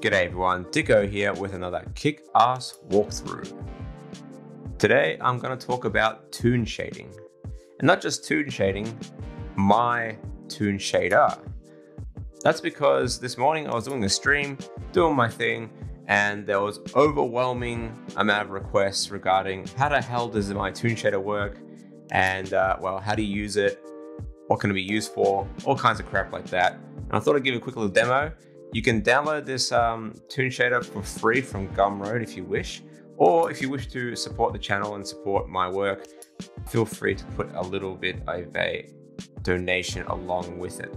G'day everyone, Dikko here with another kick-ass walkthrough. Today I'm going to talk about toon shading. And not just toon shading, my toon shader. That's because this morning I was doing a stream, doing my thing, and there was overwhelming amount of requests regarding how the hell does my toon shader work, and uh, well, how do you use it, what can it be used for, all kinds of crap like that. And I thought I'd give a quick little demo you can download this um, Toon Shader for free from Gumroad if you wish, or if you wish to support the channel and support my work, feel free to put a little bit of a donation along with it.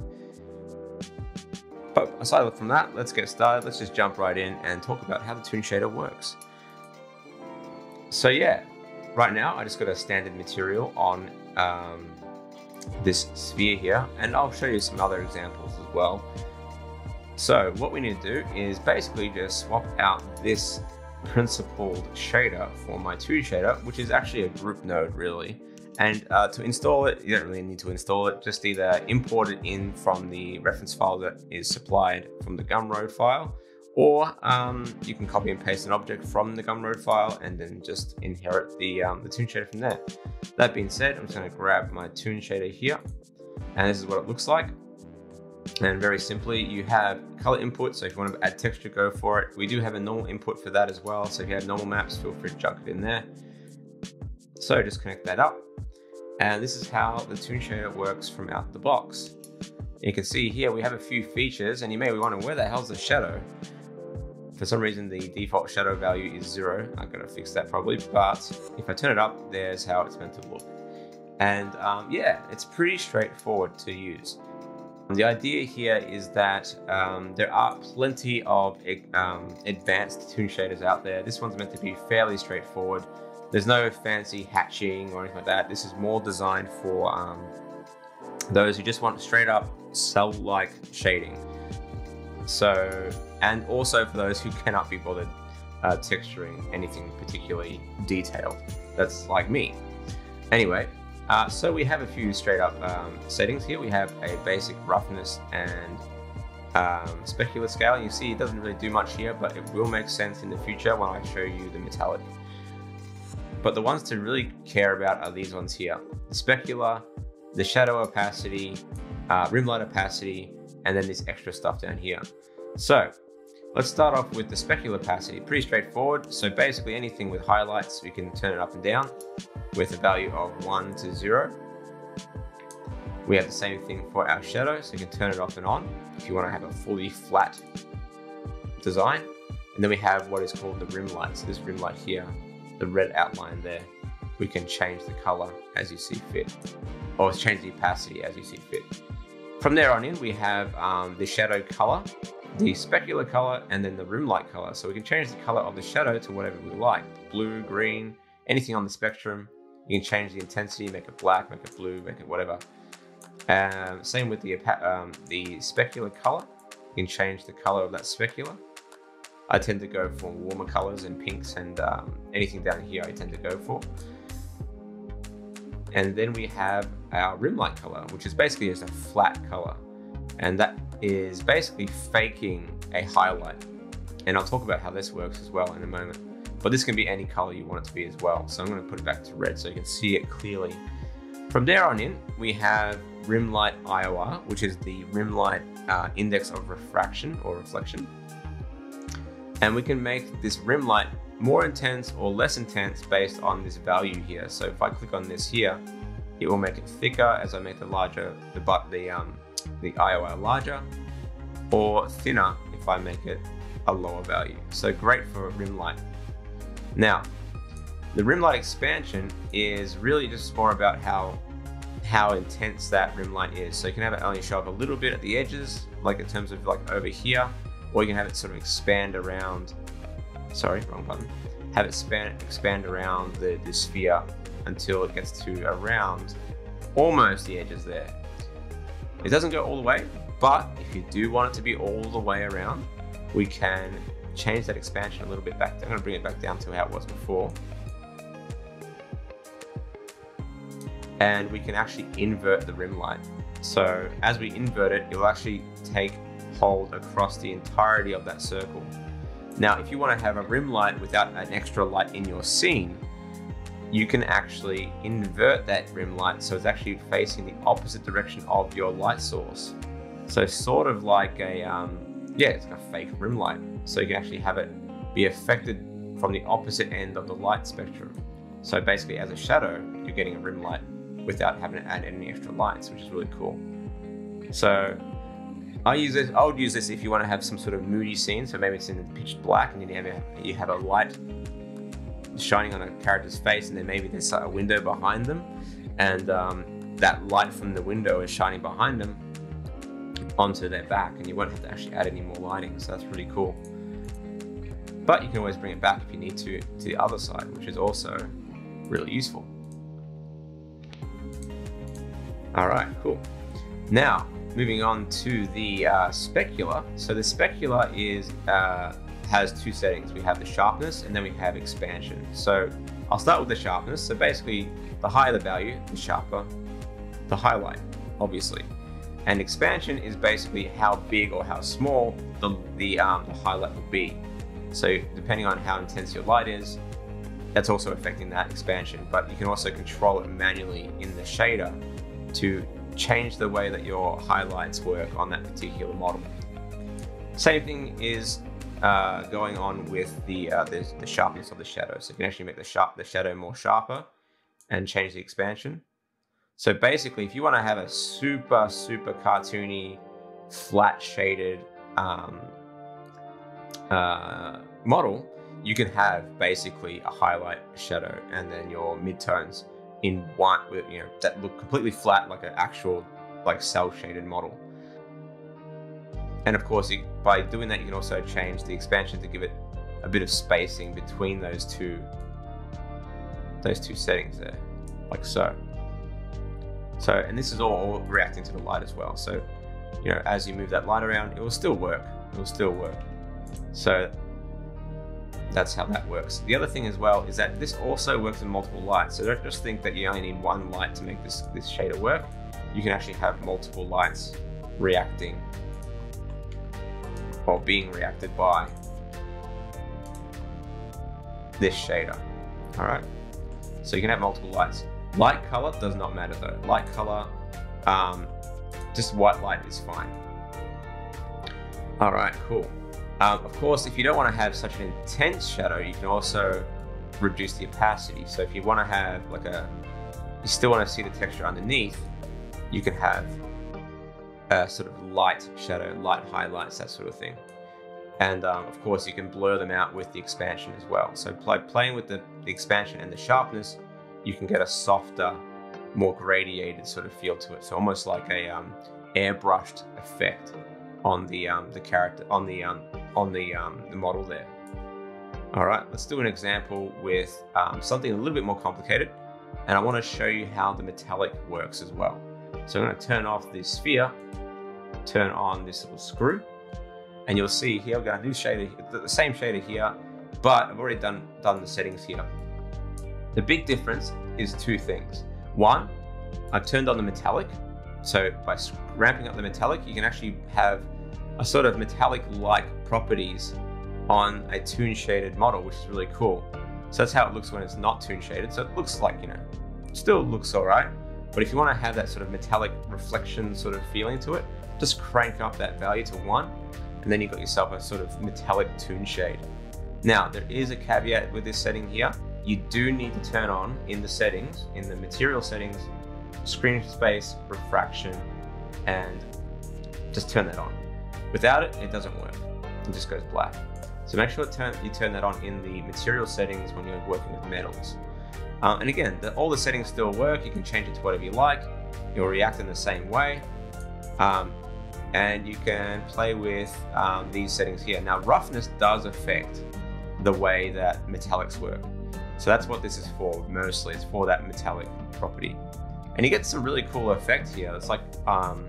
But aside from that, let's get started. Let's just jump right in and talk about how the Toon Shader works. So yeah, right now I just got a standard material on um, this sphere here, and I'll show you some other examples as well. So what we need to do is basically just swap out this principled shader for my toon shader, which is actually a group node really. And uh, to install it, you don't really need to install it, just either import it in from the reference file that is supplied from the Gumroad file, or um, you can copy and paste an object from the Gumroad file and then just inherit the, um, the toon shader from there. That being said, I'm just gonna grab my toon shader here, and this is what it looks like. And very simply, you have color input. So if you want to add texture, go for it. We do have a normal input for that as well. So if you have normal maps, feel free to chuck it in there. So just connect that up. And this is how the Toon Shader works from out the box. You can see here we have a few features and you may be wondering where the hell's the shadow? For some reason the default shadow value is zero. I'm gonna fix that probably, but if I turn it up, there's how it's meant to look. And um, yeah, it's pretty straightforward to use. The idea here is that um, there are plenty of um, advanced toon shaders out there. This one's meant to be fairly straightforward. There's no fancy hatching or anything like that. This is more designed for um, those who just want straight up cel-like shading. So, and also for those who cannot be bothered uh, texturing anything particularly detailed. That's like me. Anyway, uh, so we have a few straight up um, settings here. We have a basic roughness and um, specular scale. You see it doesn't really do much here, but it will make sense in the future when I show you the metallic. But the ones to really care about are these ones here. The specular, the shadow opacity, uh, rim light opacity, and then this extra stuff down here. So let's start off with the specular opacity. Pretty straightforward. So basically anything with highlights, we can turn it up and down with a value of 1 to 0. We have the same thing for our shadow, so you can turn it off and on if you want to have a fully flat design. And then we have what is called the rim light. So this rim light here, the red outline there, we can change the color as you see fit, or change the opacity as you see fit. From there on in, we have um, the shadow color, the specular color, and then the rim light color. So we can change the color of the shadow to whatever we like, blue, green, anything on the spectrum. You can change the intensity, make it black, make it blue, make it whatever. Um, same with the um, the specular color. You can change the color of that specular. I tend to go for warmer colors and pinks and um, anything down here I tend to go for. And then we have our rim light color, which is basically just a flat color. And that is basically faking a highlight. And I'll talk about how this works as well in a moment but this can be any color you want it to be as well. So I'm going to put it back to red so you can see it clearly. From there on in, we have rim light IOR, which is the rim light uh, index of refraction or reflection. And we can make this rim light more intense or less intense based on this value here. So if I click on this here, it will make it thicker as I make the larger, the, but the, um, the IOR larger, or thinner if I make it a lower value. So great for rim light now, the rim light expansion is really just more about how how intense that rim light is. So you can have it only show up a little bit at the edges, like in terms of like over here, or you can have it sort of expand around, sorry, wrong button, have it span, expand around the, the sphere until it gets to around almost the edges there. It doesn't go all the way, but if you do want it to be all the way around, we can change that expansion a little bit back. I'm going to bring it back down to how it was before. And we can actually invert the rim light. So as we invert it, it will actually take hold across the entirety of that circle. Now, if you want to have a rim light without an extra light in your scene, you can actually invert that rim light so it's actually facing the opposite direction of your light source. So sort of like a, um, yeah, it's like a fake rim light. So you can actually have it be affected from the opposite end of the light spectrum. So basically as a shadow, you're getting a rim light without having to add any extra lights, which is really cool. So I use this, I would use this if you want to have some sort of moody scene. So maybe it's in the pitch black and you have a, you have a light shining on a character's face, and then maybe there's a window behind them, and um, that light from the window is shining behind them onto their back, and you won't have to actually add any more lighting. So that's really cool. But you can always bring it back if you need to to the other side, which is also really useful. All right, cool. Now, moving on to the uh, specular. So the specular is uh, has two settings. We have the sharpness and then we have expansion. So I'll start with the sharpness. So basically, the higher the value, the sharper the highlight, obviously. And expansion is basically how big or how small the, the, um, the highlight will be. So depending on how intense your light is, that's also affecting that expansion. But you can also control it manually in the shader to change the way that your highlights work on that particular model. Same thing is uh, going on with the, uh, the, the sharpness of the shadow. So you can actually make the sharp the shadow more sharper and change the expansion. So basically, if you want to have a super super cartoony, flat shaded um, uh, model, you can have basically a highlight, a shadow, and then your midtones in one, you know, that look completely flat like an actual like cel shaded model. And of course, you, by doing that, you can also change the expansion to give it a bit of spacing between those two those two settings there, like so. So, and this is all reacting to the light as well. So, you know, as you move that light around, it will still work. It will still work. So that's how that works. The other thing as well is that this also works in multiple lights. So don't just think that you only need one light to make this, this shader work. You can actually have multiple lights reacting or being reacted by this shader. All right. So you can have multiple lights. Light color does not matter though. Light color, um, just white light is fine. All right, cool. Um, of course, if you don't want to have such an intense shadow, you can also reduce the opacity. So if you want to have like a, you still want to see the texture underneath, you can have a sort of light shadow, light highlights, that sort of thing. And um, of course, you can blur them out with the expansion as well. So by playing with the, the expansion and the sharpness, you can get a softer, more gradiated sort of feel to it. So almost like a um, airbrushed effect on the um, the character on the um, on the um, the model there. All right, let's do an example with um, something a little bit more complicated, and I want to show you how the metallic works as well. So I'm going to turn off the sphere, turn on this little screw, and you'll see here I'm going to do shader, the same shader here, but I've already done, done the settings here. The big difference is two things. One, I've turned on the metallic. So by ramping up the metallic, you can actually have a sort of metallic-like properties on a toon shaded model, which is really cool. So that's how it looks when it's not toon shaded. So it looks like, you know, still looks all right, but if you want to have that sort of metallic reflection sort of feeling to it, just crank up that value to one, and then you've got yourself a sort of metallic toon shade. Now, there is a caveat with this setting here. You do need to turn on in the settings, in the material settings, screen space, refraction, and just turn that on. Without it, it doesn't work. It just goes black. So make sure turn, you turn that on in the material settings when you're working with metals. Um, and again, the, all the settings still work. You can change it to whatever you like. You'll react in the same way. Um, and you can play with um, these settings here. Now, roughness does affect the way that metallics work. So that's what this is for mostly. It's for that metallic property. And you get some really cool effects here. It's like um,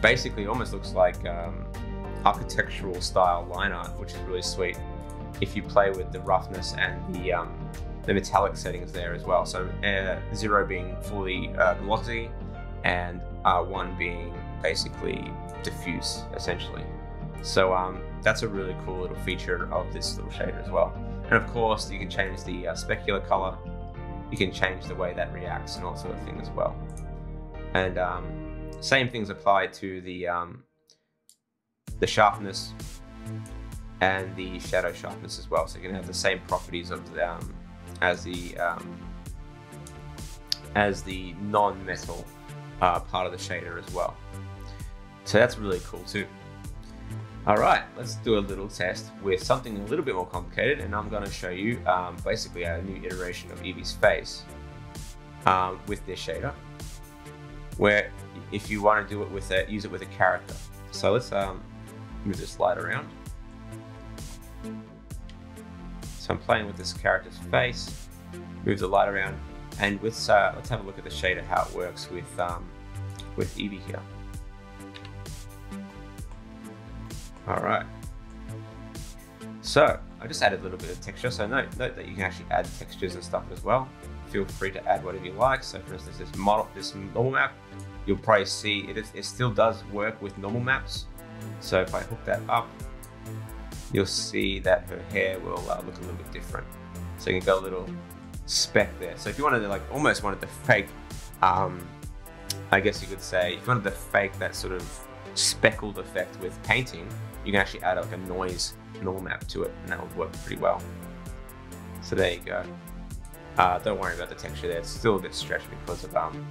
basically almost looks like um, architectural style line art, which is really sweet if you play with the roughness and the um, the metallic settings there as well. So uh, zero being fully uh, glossy and uh, one being basically diffuse, essentially. So um, that's a really cool little feature of this little shader as well. And of course, you can change the uh, specular color. You can change the way that reacts and all sort of thing as well. And um, same things apply to the um, the sharpness and the shadow sharpness as well. So you can have the same properties of the, um, as the um, as the non-metal uh, part of the shader as well. So that's really cool too. All right, let's do a little test with something a little bit more complicated, and I'm going to show you um, basically a new iteration of Eevee's face um, with this shader, where if you want to do it with a, use it with a character. So let's um, move this slide around. So I'm playing with this character's face, move the light around, and with uh, let's have a look at the shader, how it works with um, with Eevee here. All right. So I just added a little bit of texture. So note, note that you can actually add textures and stuff as well. Feel free to add whatever you like. So for instance, this model, this normal map, you'll probably see it, is, it still does work with normal maps. So if I hook that up, you'll see that her hair will uh, look a little bit different. So you can go a little speck there. So if you wanted to like almost wanted to fake, um, I guess you could say, if you wanted to fake that sort of speckled effect with painting, you can actually add like a noise normal map to it and that would work pretty well. So there you go. Uh, don't worry about the texture there, it's still a bit stretched because of um,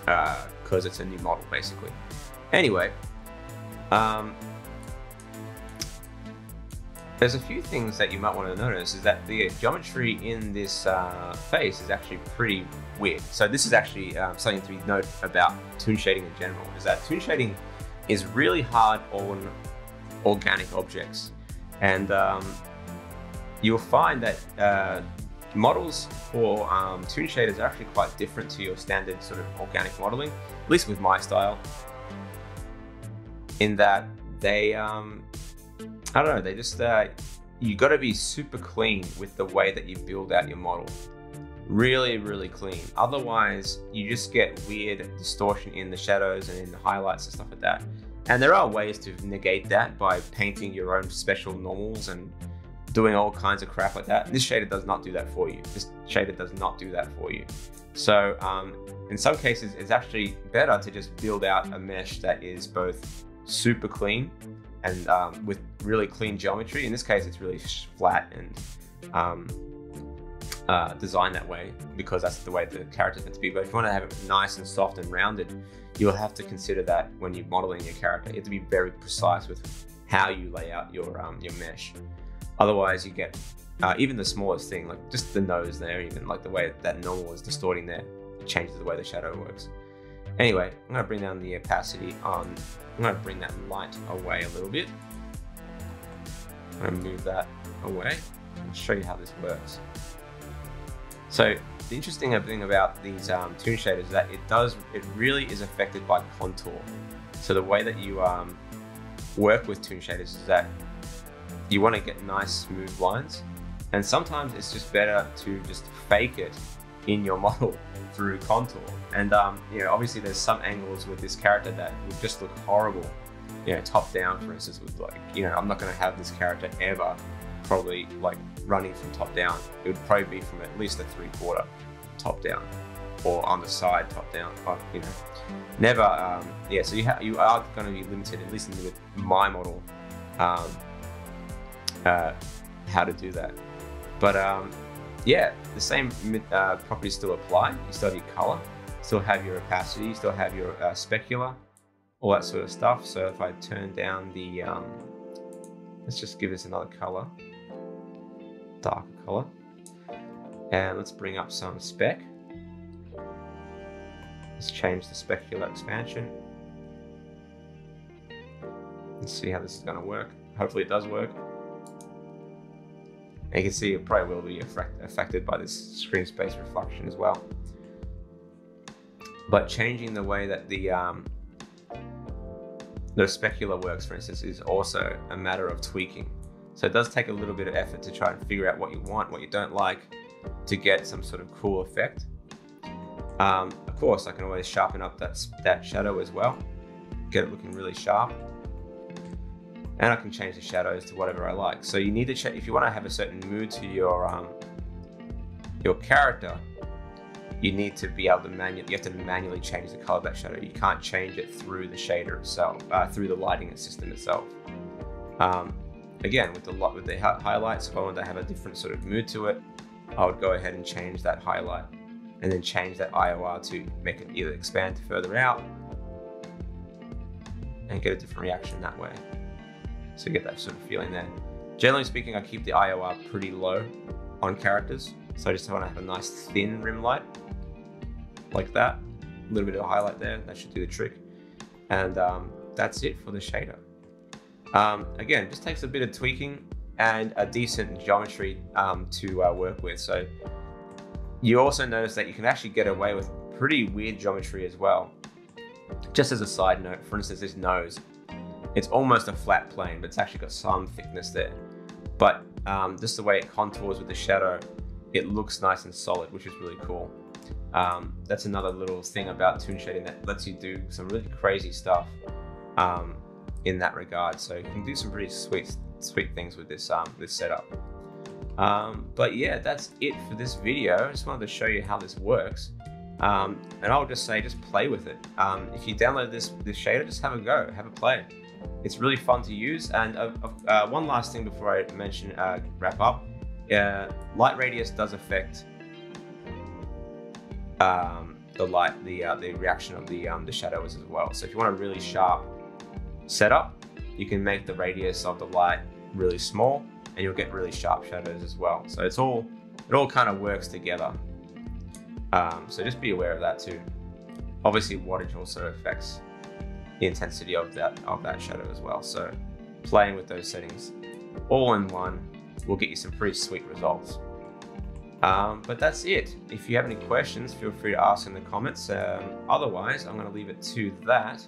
because uh, it's a new model basically. Anyway, um, there's a few things that you might want to notice is that the geometry in this uh, face is actually pretty weird. So this is actually um, something to note about toon shading in general, is that toon shading is really hard on organic objects. And um, you'll find that uh, models for um, toon shaders are actually quite different to your standard sort of organic modeling, at least with my style, in that they, um, I don't know, they just, uh, you got to be super clean with the way that you build out your model. Really, really clean. Otherwise, you just get weird distortion in the shadows and in the highlights and stuff like that. And there are ways to negate that by painting your own special normals and doing all kinds of crap like that. This shader does not do that for you. This shader does not do that for you. So um, in some cases, it's actually better to just build out a mesh that is both super clean and um, with really clean geometry. In this case, it's really flat and um, uh, designed that way because that's the way the character's meant to be. But if you want to have it nice and soft and rounded, you'll have to consider that when you're modeling your character. You have to be very precise with how you lay out your um, your mesh. Otherwise, you get uh, even the smallest thing, like just the nose there, even like the way that normal is distorting there, changes the way the shadow works. Anyway, I'm gonna bring down the opacity on, I'm gonna bring that light away a little bit. I'm gonna move that away and show you how this works. So the interesting thing about these um, toon shaders is that it does, it really is affected by contour. So the way that you um, work with toon shaders is that you want to get nice smooth lines and sometimes it's just better to just fake it in your model through contour. And um, you know, obviously there's some angles with this character that would just look horrible. You know, top down, for instance, would like, you know, I'm not going to have this character ever probably like running from top down. It would probably be from at least a three quarter top down or on the side top down, you know, never, um, yeah, so you, you are going to be limited, at least with my model, um, uh, how to do that. But um, yeah, the same uh, properties still apply. You still have your color, still have your opacity, you still have your uh, specular, all that sort of stuff. So if I turn down the, um, let's just give this another color, darker color. And let's bring up some spec. Let's change the specular expansion. Let's see how this is going to work. Hopefully it does work. And you can see it probably will be affected by this screen space reflection as well. But changing the way that the um, the specular works, for instance, is also a matter of tweaking. So it does take a little bit of effort to try and figure out what you want, what you don't like, to get some sort of cool effect. Um, of course, I can always sharpen up that, that shadow as well, get it looking really sharp. and I can change the shadows to whatever I like. So you need to check if you want to have a certain mood to your um, your character. You need to be able to manually you have to manually change the color of that shadow. You can't change it through the shader itself, uh, through the lighting system itself. Um, again, with the lot with the highlights, if I wanted to have a different sort of mood to it, I would go ahead and change that highlight, and then change that IOR to make it either expand further out and get a different reaction that way. So get that sort of feeling there. Generally speaking, I keep the IOR pretty low on characters. So I just want to have a nice thin rim light like that. A little bit of highlight there, that should do the trick. And um, that's it for the shader. Um, again, just takes a bit of tweaking and a decent geometry um, to uh, work with. So you also notice that you can actually get away with pretty weird geometry as well. Just as a side note, for instance, this nose, it's almost a flat plane, but it's actually got some thickness there. But um, just the way it contours with the shadow, it looks nice and solid, which is really cool. Um, that's another little thing about toon shading that lets you do some really crazy stuff um, in that regard. So you can do some pretty sweet, sweet things with this um, this setup. Um, but yeah, that's it for this video. I just wanted to show you how this works. Um, and I'll just say, just play with it. Um, if you download this, this shader, just have a go, have a play. It's really fun to use. And uh, uh, one last thing before I mention, uh, wrap up, uh, light radius does affect um, the light, the uh, the reaction of the um, the shadows as well. So if you want a really sharp setup, you can make the radius of the light really small, and you'll get really sharp shadows as well. So it's all it all kind of works together. Um, so just be aware of that too. Obviously, wattage also affects the intensity of that of that shadow as well. So playing with those settings all in one will get you some pretty sweet results. Um, but that's it. If you have any questions, feel free to ask in the comments. Um, otherwise, I'm going to leave it to that.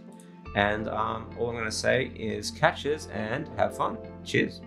And um, all I'm going to say is catches and have fun. Cheers.